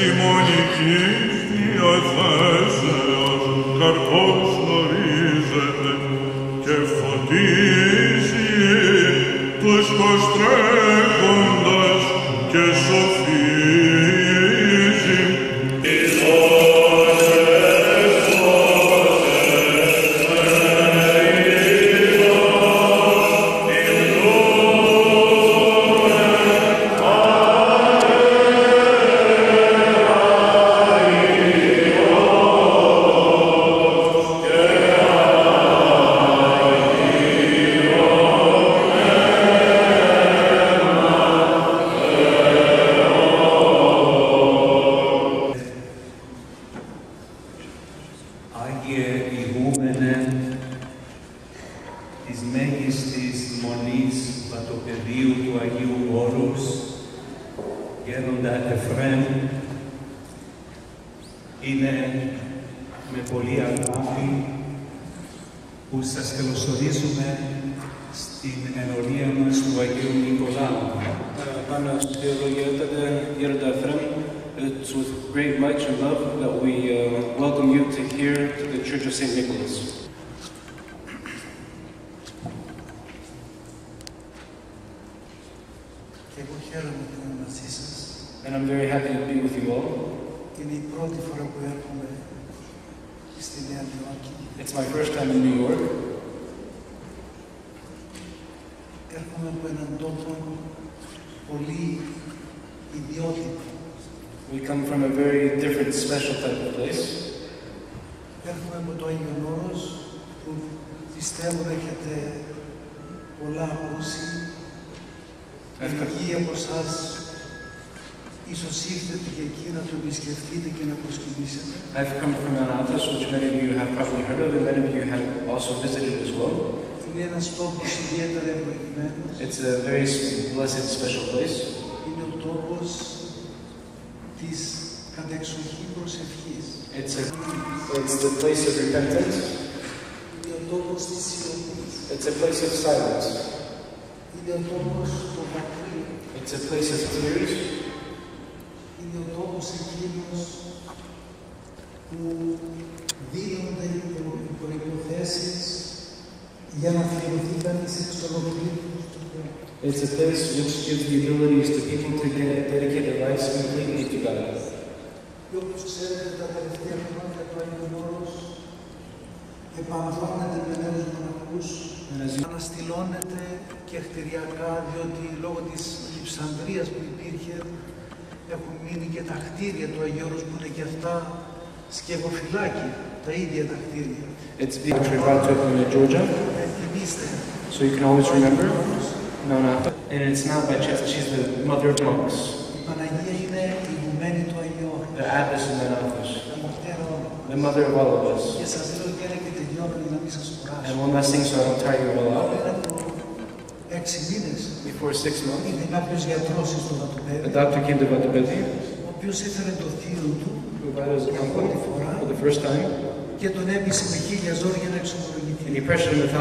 Επιστημονικής vos vos push. Της μέγιστης μονής Πατοπεδίου του Αγίου Όρους, γέροντα Εφρέμ, είναι με πολύ αγάπη που σας καλωσορίζουμε στην ενορία μας του Αγίου Νικολάου. Pana Theologiated Gerda Efrem, it's with great much and love that we uh, welcome you to here to the Church of St. Nicholas. Και εγώ χαίρομαι που είμαι μαζί σας. And I'm very happy to be with you all. Είναι η πρώτη φορά που έρχομαι στη Νέα Υόρκη. It's my first time in New York. Έρχομαι από έναν τόπο πολύ ιδιότυπο. We come from a very different, special type of place. Έρχομαι από το Άγιο Όρος που πιστεύω έχετε πολλά ακούσει. Μερικοί από εσάς ίσως ήρθετε και εκεί να το επισκεφτείτε και να προσκυνήσετε. I've come from Mount Athos, which many of you have probably heard of, and many of you have also visited as well. Είναι ένας τόπος ιδιαίτερα ευλογημένος. It's a very blessed, special place. Είναι ο τόπος της κατεξοχή προσευχής. It's, a, it's the place of repentance. Είναι ο τόπος της σιωπής. It's a place of silence. Είναι ο τόπος του δακρύου. It's a place of tears. Είναι ο τόπος εκείνος που δίνονται οι προϋποθέσεις για να θεωρηθεί κανείς εξ ολοκλήρου τους Θεού. It's a place which gives the abilities to people to get, dedicate their lives completely to God. Και όπως ξέρετε τα τελευταία χρόνια το Άγιο Όρος επανδρώνεται με νέους μοναχούς, And as you αναστηλώνεται και χτηριακά διότι λόγω της λειψανδρίας που υπήρχε έχουν μείνει και τα κτίρια του Αγίου Όρους που είναι και αυτά σκευοφυλάκια, τα ίδια τα κτίρια. It's being actually brought to in Georgia, Ε, Θυμήστε, so you can always remember. No, no. And it's not by chance. She's the mother of monks, η Παναγία είναι η ηγουμένη του Αγίου Όρου, the abbess of Mount Athos, η μητέρα όλων. the mother of all of us. Και σας λέω και ένα και And one last thing so I don't tire you all out. Before six months, the doctor came to Vatapedi who brought his uncle for the first time. And he pressured him with